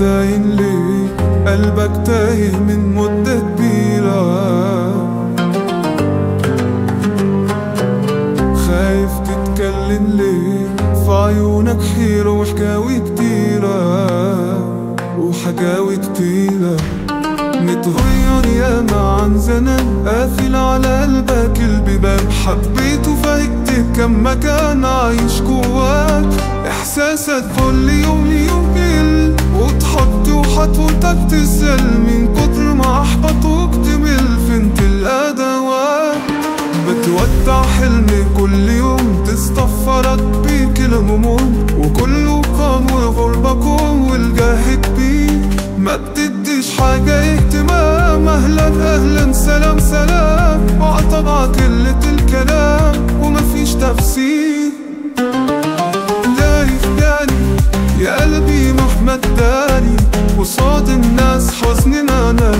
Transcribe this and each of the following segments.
باين ليه قلبك تايه من مدة كبيرة خايف تتكلم ليه في عيونك حيرة وحكاوي كتيرة. وحكاوي كتيرة. متغير ياما عن زمان قافل على قلبك البيبان. حبيته فايت كم مكان عايش جواك. إحساسك كل يوم يوم بتودع حلمي كل يوم تصطفرك بيك الهموم وكله قام وغربكم والجاه كبير ما بتديش حاجة اهتمام أهلا أهلا سلام سلام. وعطبع قلة الكلام ومفيش تفسير. داري في داري يا قلبي مهما اداني قصاد الناس حزننا أنا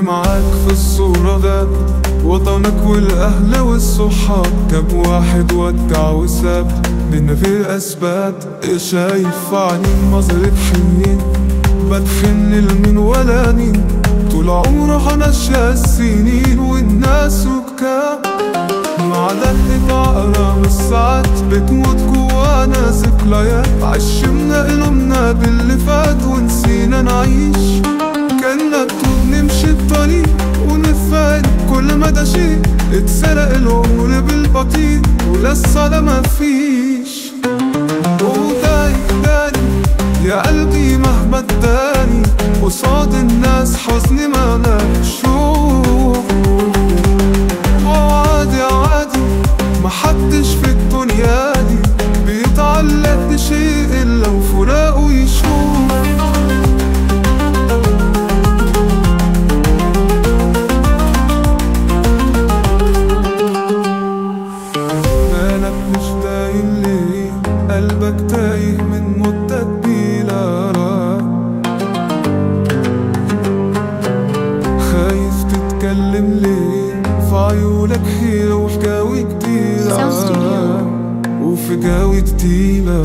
معاك في الصورة ده وطنك والأهل والصحاب كم واحد ودع وساب بينا في أسباب شايف عينين نظرة حنين بدفن المين ولا نين طول عمرها ماشية السنين والناس ركاب. مع دقة عقرب الساعات بتموت جوانا ذكريات عشمنا قلوبنا باللي فات ونسينا نعيش. كل شيء اتسرق العمر بالبطيء ولسه ده مفيش وداري داري يا قلبي مهما اداني قصاد الناس حزني ما شوف تتكلم ليه؟ في عيونك حيرة كتيرة. Sound Studio. وفي جاوي كتيرة.